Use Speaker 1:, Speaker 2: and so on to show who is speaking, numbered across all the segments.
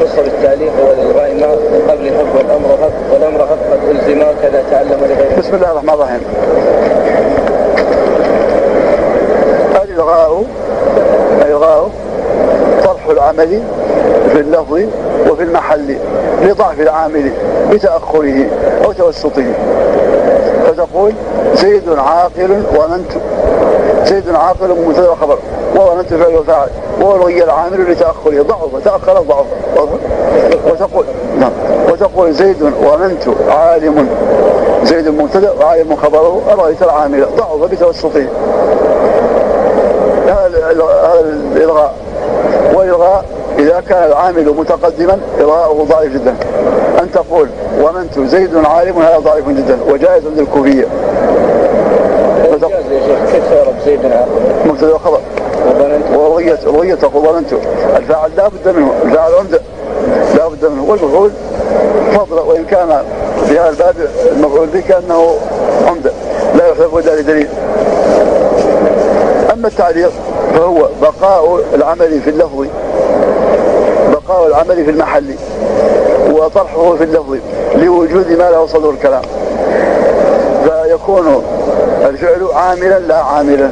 Speaker 1: وخص بالتعليق والإلغاء ما قبل هب والأمر هب والأمر هب قد ألزم كذا تعلم لغيره.
Speaker 2: بسم الله الرحمن الرحيم. الإلغاء الإلغاء طرح العمل في اللفظ وفي المحل لضعف العامل بتأخره أو توسطه. فتقول زيد عاقل ظننت زيد عاقل مبتدأ وخبر وظننت فعل. وفاعل والغي العامل لتأخره ضعف تأخر ضعف. وتقول نعم. وتقول زيد ظننت عالم. زيد مبتدا وعالم خبره. أرأيت العامل؟ ضعف بتوسطه. هذا الإلغاء. والإلغاء إذا كان العامل متقدما إلغاؤه ضعيف جدا. أن تقول ومنت زيد عالم هذا ضعيف جدا. وجائز عند الكوفية؟ مبتدا وخبر. وظنية تقول ظننت الفاعل لا بد منه الفاعل عمدة لا بد منه. والمفعول فضل وإن كان في هذا الباب المفعول به كأنه عمدة لا يحذف إلا لدليل أما التعليق فهو بقاء العمل في اللفظ بقاء العمل في المحل وطرحه في اللفظ لوجود ما له صدر الكلام. فيكون الفعل عاملا لا عاملا.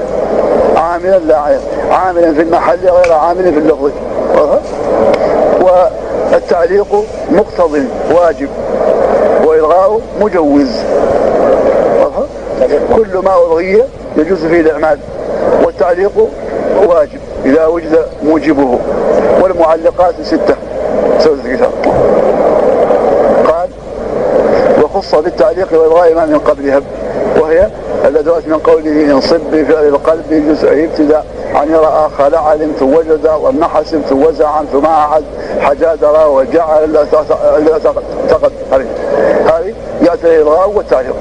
Speaker 2: عاملا لا عاملا في المحل غير عامل في اللفظ والتعليق مقتض واجب. وإلغاء مجوز. كل ما ألغي يجوز فيه الإعمال. والتعليق واجب إذا وجد موجبه. والمعلقات ستة. سورة الكتاب. قال وخص بالتعليق والغاء ما من قبلها. وهي الأدوات من قوله انصب بفعل القلب جزء ابتداء عن رأى خلع علمت وجد ومن حسبت وزعمت ما أحد حجادر وجعل تقد عليه هذه يأتي الإلغاء والتعليق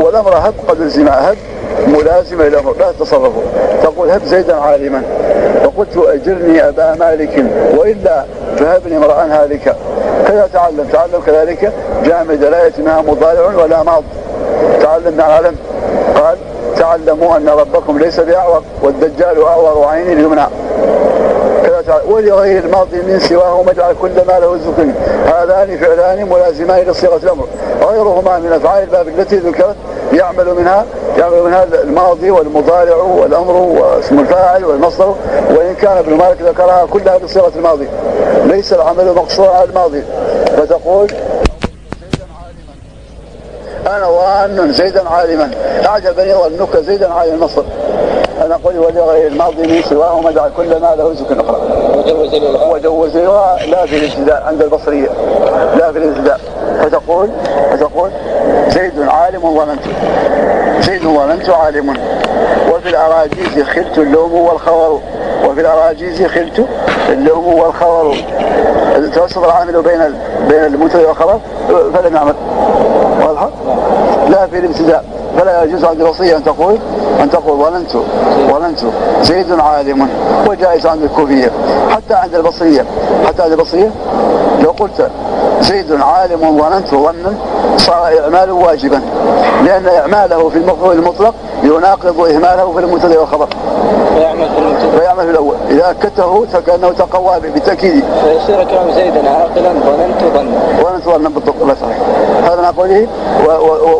Speaker 2: والأمر هب قد الزم هب ملازمة للأمر لا تصرفوا تقول هب زيدا عالما. وقلت أجرني أبا مالك وإلا فهبني امرأ هالكا كذا تعلم تعلم كذلك جامد لا يتمها مضارع ولا ماض تعلم علم قال تعلموا أن ربكم ليس بأعور والدجال أعور عين اليمنى. ولغير الماضي من سواه مجعل كل ما له ذكر هذان فعلان ملازمان لصيغة الأمر. غيرهما من أفعال الباب التي ذكرت يعمل منها يعمل منها الماضي والمضارع والأمر واسم الفاعل والمصدر وإن كان ابن مالك ذكرها كلها بصيغة الماضي ليس العمل مقصورا على الماضي. فتقول أنا ظان زيدا عالما. أعجبني ظنك زيدا عالما المصدر. أنا أقول ولغير الماضي من سواه مدع كل ما له ذكر أخرى.
Speaker 1: الإلغاء
Speaker 2: لا في الابتداء عند البصرية لا في الابتداء فتقول فتقول زيد عالم ظننت زيد ظننت عالم. وفي الأراجيز خلت اللوم والخور. وفي الأراجيز خلت اللوم والخور. توسط العامل بين بين المبتدا والخبر فلم يعمل. واضحة؟ لا في الابتداء فلا يجوز عند الوصية أن تقول أن تقول ظننت ظننت زيد عالم وجائز عند الكوفية. حتى عند البصرية. حتى عند البصرية؟ لو قلت زيد عالم ظننت ظنا صار إعماله واجبا. لأن إعماله في المفعول المطلق يناقض إهماله في المبتدا والخبر.
Speaker 1: فيعمل في المبتدا
Speaker 2: فيعمل في الأول. إذا أكدته فكأنه تقوى بالتأكيد
Speaker 1: فيصير كلام زيدا عاقلا ظننت ظنا
Speaker 2: ظننت ظنا بالضبط الله صحيح. هذا ما قوله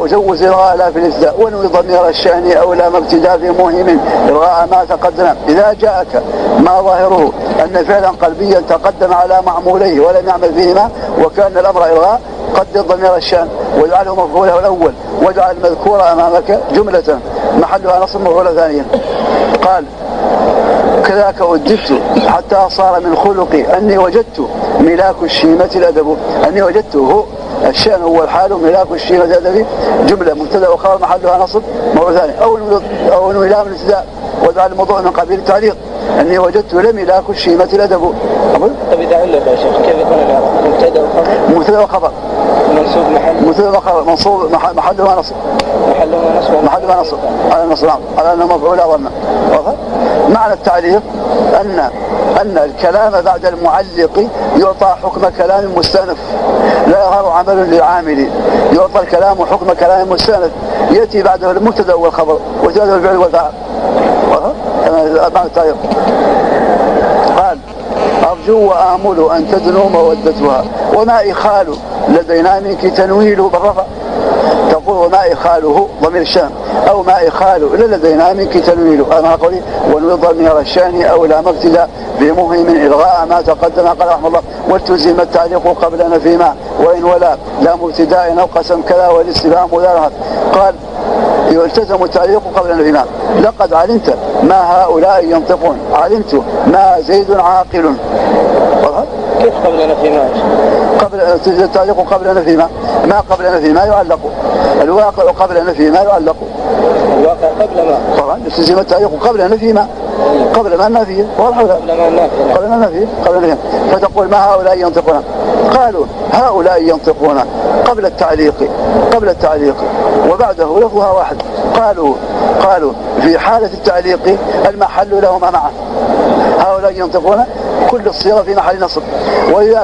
Speaker 2: وجوز إلغاء لا في الابتداء ونوي ضمير الشأن أو لا ابتداء في مهم إلغاء ما تقدم. إذا جاءك ما ظاهره أن فعلا قلبيا تقدم على معموليه ولم يعمل فيهما وكان الأمر إلغاء قدر ضمير الشأن واجعله مفعوله الأول واجعل المذكور أمامك جملة. محلها نصب مفعول ثانيا قال كذاك أدبت حتى صار من خلقي. أني وجدت ملاك الشيمة الأدب. أني وجدته. الشأن هو الحال. ملاك الشيمة الأدب. جملة مبتدأ وخبر محلها نصب مرة ثانية. أو أو من الابتداء. وجعل الموضوع من قبيل التعليق. أني وجدت لملاك الشيمة الأدب.
Speaker 1: طيب إذا علق يا شيخ كيف يكون مبتدأ وخبر؟
Speaker 2: مبتدأ وخبر
Speaker 1: منصوب محل
Speaker 2: وخبر منصوب محلها نصب.
Speaker 1: محلها نصب.
Speaker 2: محلها نصب. على النصب نعم. على أنه مفعول ظنا معنى التعليق أن أن الكلام بعد المعلق يعطى حكم كلام مستأنف لا يظهر عمل للعامل. يعطى الكلام حكم كلام مستأنف يأتي بعده المبتدأ والخبر وزاده الفعل والفعل. معنى التعليق قال أرجو وآمل أن تدنو مودتها وما إخال لدينا منك تنويل بالرفع تقول وما إخاله ضمير الشام أو ما إخال لدينا منك تنويل. أنا قولي ونوي ضمير الشان أو لا مبتدا بمهم إلغاء ما تقدم. قال رحمه الله والتزم التعليق قبل نفيما وإن ولا لا مبتداء أو قسم كذا والاستفهام ذا قال يلتزم التعليق قبل نفيما لقد علمت ما هؤلاء ينطقون. علمت ما زيد عاقل.
Speaker 1: كيف قبل نفي ما
Speaker 2: قبل التعليق قبل نفي ما ما قبل نفي ما يعلق. الواقع قبل نفي ما يعلق.
Speaker 1: الواقع قبل ما.
Speaker 2: طبعا التعليق قبل نفي ما قبل ما النفي واضح ولا
Speaker 1: قبل ما النافي
Speaker 2: قبل ما النفي قبل النفي فتقول ما هؤلاء ينطقون؟ قالوا هؤلاء ينطقون قبل التعليق قبل التعليق وبعده لفظها واحد. قالوا قالوا في حالة التعليق المحل لهما معا. هؤلاء ينطقون كل الصيغة في محل نصب.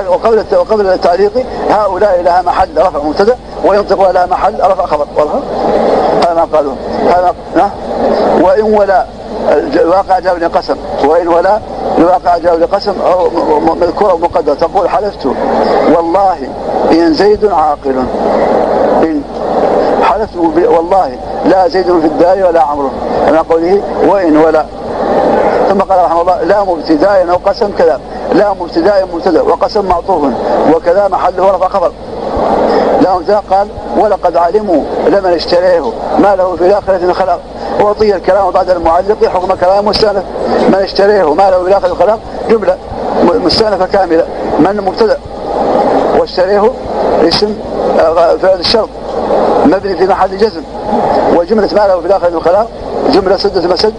Speaker 2: وقبل وقبل التعليق هؤلاء لها محل رفع مبتدأ. وينطق لها محل رفع خبر. واضح؟ هذا ما قالوا. هذا وإن ولا الواقع جاء قسم وإن ولا الواقع جاء قسم أو مذكور أو مقدر. تقول حلفت. والله إن زيد عاقل. إن حلفت والله لا زيد في الدار ولا عمرو. أنا قوله وإن ولا. ثم قال رحمه الله لا مبتداء أو قسم كذا. لا مبتداء مبتدأ. وقسم معطوف. وكذا محله رفع خبر. مبتدا قال ولقد علموا لمن اشتريه ما له في الآخرة من خلاق. أعطي الكلام بعد المعلق حكم كلام مستأنف. من اشتريه ما له في الآخرة من خلاق. جملة مستأنفة كاملة. من مبتدا واشتريه اسم فعل الشرط. مبني في محل جزم. وجملة ما له في الآخرة من خلاق. جملة سدة مسد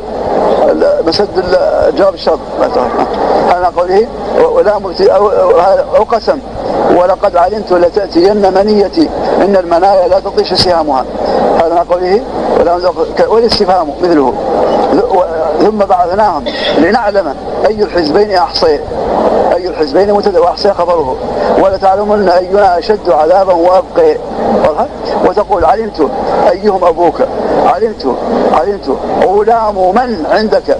Speaker 2: مسد جواب الشرط. أنا قوله ولا أو قسم. ولقد علمت لتأتين منيتي. إن المنايا لا تطيش سهامها هذا ما قوله. والاستفهام مثله. ثم بعثناهم لنعلم أي الحزبين أحصي أي الحزبين متدى وأحصي خبره. ولتعلمن أينا أشد عذابا وأبقي وتقول علمت أيهم أبوك. علمت علمت. غلام من عندك؟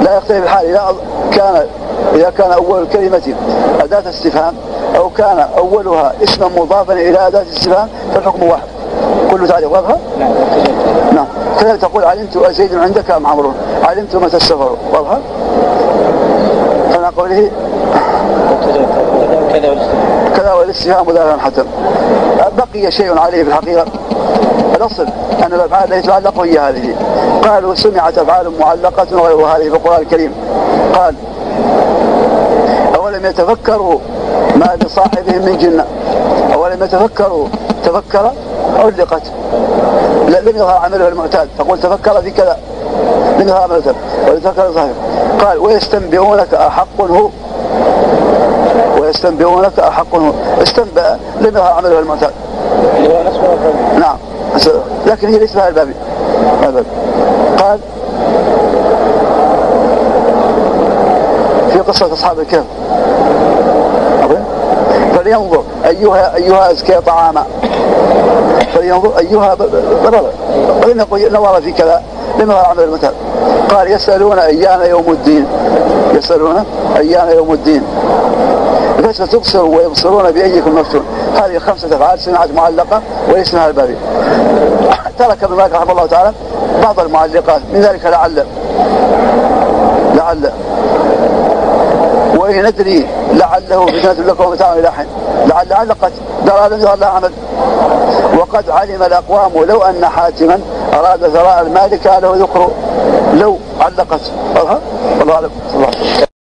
Speaker 2: لا يختلف الحال. إذا كان إذا كان أول الكلمة أداة استفهام أو كان أولها اسما مضافا إلى أداة استفهام فالحكم واحد. كل تعريف واضحة؟
Speaker 1: نعم.
Speaker 2: كذلك تقول علمت زيد عندك أم عمرو؟ علمت متى السفر؟ واضحة؟ أنا قوله؟
Speaker 1: كذا والاستفهام
Speaker 2: كذا والاستفهام حتى بقي شيء عليه في الحقيقة. الأصل أن الأفعال التي تعلق هي هذه. قالوا سمعت أفعال معلقة غير هذه في القرآن الكريم. قال أولم يتفكروا ما لصاحبهم من جنة؟ أولم يتفكروا؟ تفكر علقت لم يظهر عمله المعتاد؟ تقول تفكر في كذا. لم يظهر عمله ولتفكر صاحب قال ويستنبئونك أحق هو. ويستنبئونك أحق هو. استنبأ لم يظهر عمله المعتاد. نعم. لكن هي البابي هذا البابي. قال قصة أصحاب الكهف فلينظر أيها أيها أزكى طعاما. فلينظر أيها ضرر ولم يقل نظر في كذا لم يظهر عمل المثل قال يسألون أيان يوم الدين. يسألون أيان يوم الدين. فستبصر ويبصرون بأيكم مفتون. هذه خمسة أفعال سمعت معلقة واسمها البابي ترك ابن مالك رحمه الله تعالى بعض المعلقات. من ذلك لعل. وإن ندري لعله فتنة لكم ومتاع إلى حين. لعل علقت درى لم يظهر لها عمل. وقد علم الأقوام لو أن حاتما أراد ثراء المال كان له ذكر. لو علقت. والله أعلم. الله عليه